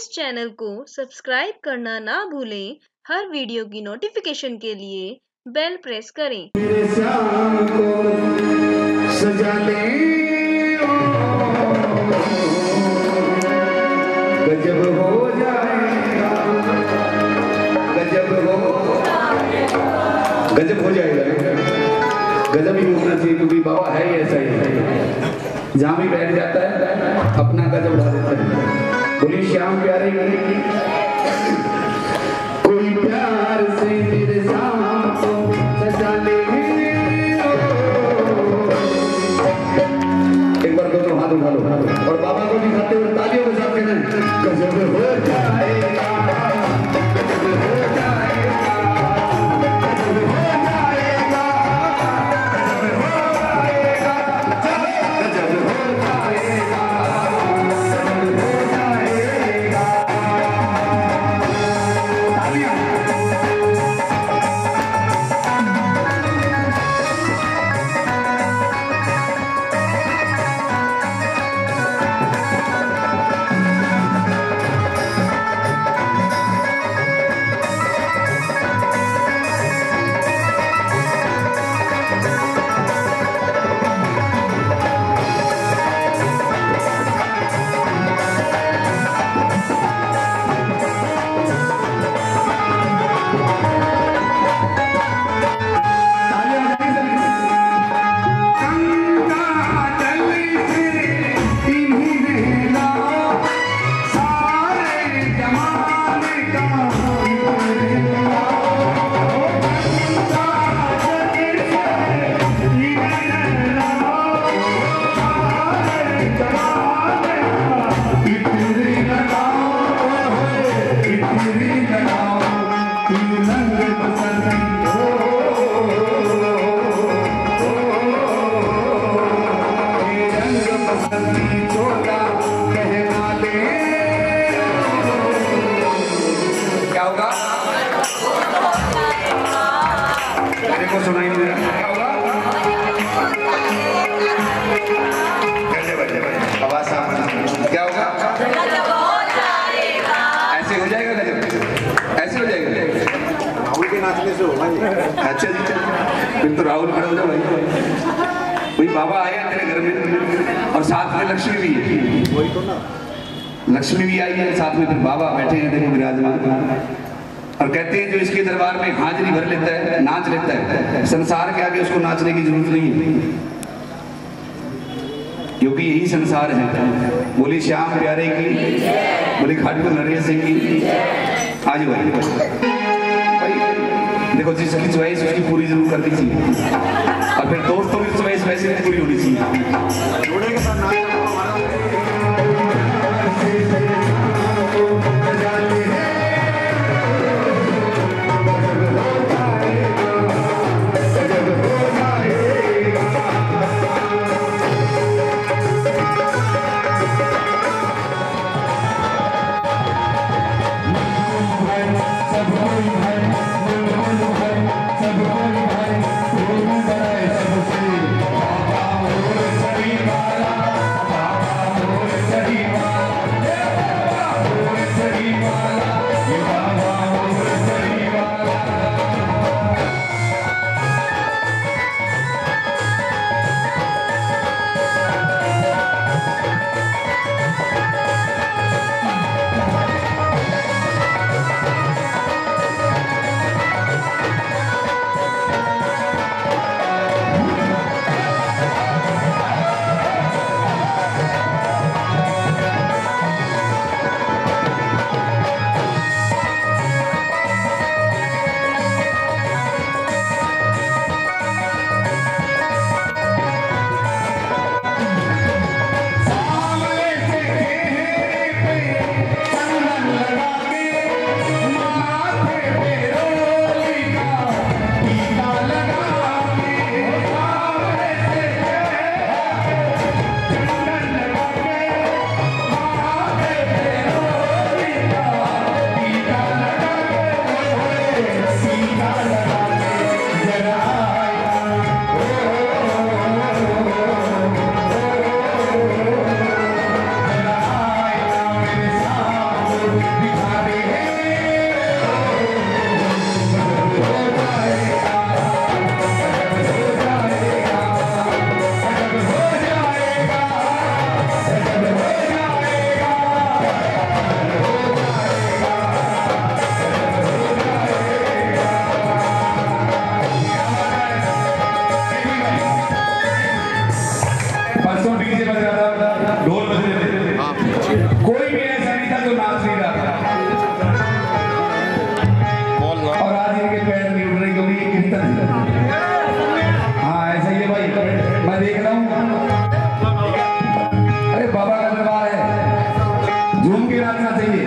इस चैनल को सब्सक्राइब करना ना भूलें। हर वीडियो की नोटिफिकेशन के लिए बेल प्रेस करें। गजब हो जाएगा। गजब हो होना चाहिए, क्योंकि बाबा है ही ऐसा ही। जहाँ भी बैठ जाता है, अपना गजब उड़ा देता है। बोलिए श्याम प्यारे की क्या होगा मेरे को सुनाई नहीं दे रहा। क्या होगा आवाज़ साफ़। क्या होगा? ऐसे हो जाएगा गजब ऐसे हो जाएगा? राहुल के नाचने से होगा अच्छा जी। फिर तो राहुल खड़े हो जाओ भाई। भाई बाबा हैं तेरे घर में और साथ में लक्ष्मी भी है। वही तो ना। लक्ष्मी भी आई है, साथ में फिर बाबा बैठे हैं, देखो विराजमान। और कहते हैं, जो इसके दरबार में हाजिरी भर लेता है, नाच लेता है, संसार के आगे उसको नाचने की ज़रूरत नहीं है। क्योंकि यही संसार है। बोली, श्याम प्यारे की, बोली, खाटू नरेश सिंह की। आज भाई भाई, देखो जिसकी चॉइस उसकी पूरी ज़रूर करनी चाहिए। और फिर दोस्तों की चॉइस वैसे पूरी होनी चाहिए। उसको डीजे बज रहा था ढोल बज रहे थे। हाँ। कोई भी ऐसा नहीं था जो नाच नहीं रहा था। और आज इनके पैर नहीं उड़ रहे क्योंकि ये कीर्तन हाँ ऐसा ही है भाई। मैं देख रहा हूँ। अरे बाबा का दरबार है। झूम के नाचना चाहिए।